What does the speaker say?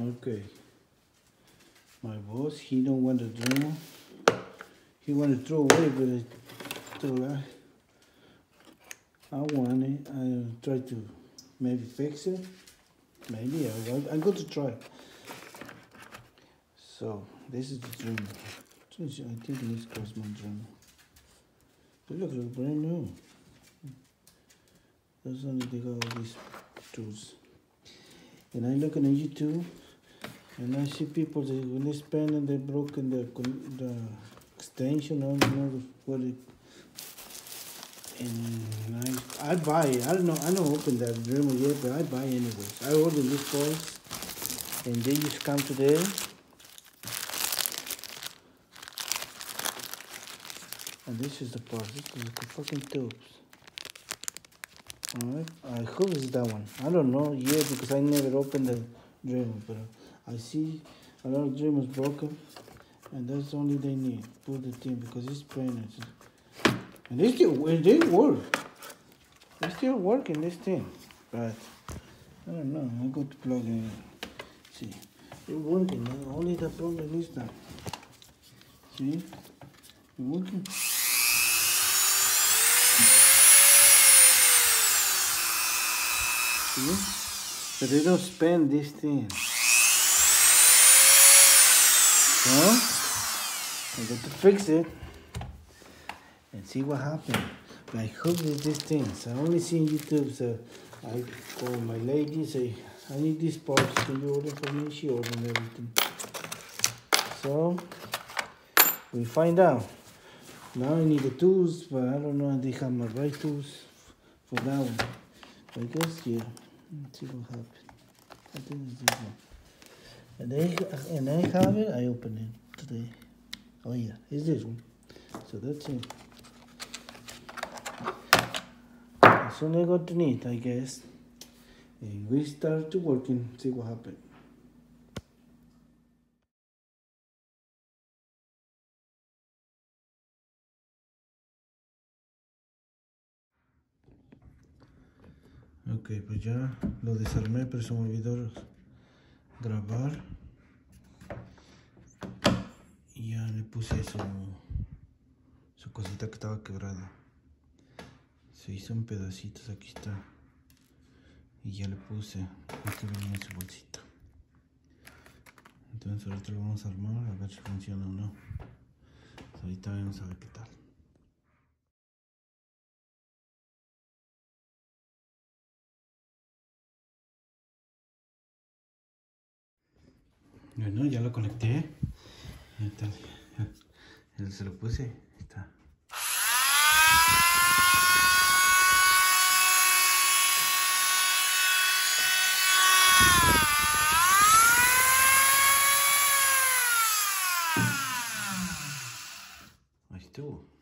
Okay. My boss, he don't want the drum. He want to throw away, but I I, I want it. I try to maybe fix it. Maybe I will. I'm going to try. So this is the drum. I think this cost my drum. But look, look brand new. That's only they got all these tools. And I looking at YouTube, and I see people that when they spend and they broken the the extension, I don't know what it. And I I buy. I don't know. I don't open that Dremel yet, but I buy anyways. I order this boys, and they just come today. And this is the part. This is the fucking tubes. Alright, I hope it's that one. I don't know yet because I never opened the Dremel, but I see a lot of Dremels broken, and that's only they need. Put the team because it's brand and they still they work. They still working this team, but I don't know. I got to plug in. See, it's working. Only the problem is that. See, it's working. See? But they don't spend this thing. So, I got to fix it and see what happened. But I that these things, I only see on YouTube, so I call my lady, say, I need these parts, can you order for me? She ordered everything. So, we find out. Now I need the tools, but I don't know if they have my right tools for that one. I guess, yeah. Let's see what happened. I think it's this one. And I, and I have it, I open it today. Oh yeah, it's this one. So that's it. As soon as I got to need, I guess, and we start to working, see what happened. Ok, pues ya lo desarmé, pero se me olvidó grabar. Y ya le puse su, su cosita que estaba quebrada. Se hizo en pedacitos, aquí está. Y ya le puse, aquí venía en su bolsita. Entonces ahorita lo vamos a armar a ver si funciona o no. ahorita vamos a ver qué tal. Bueno, ya lo conecté. Ya se lo puse. Está. Ahí estuvo.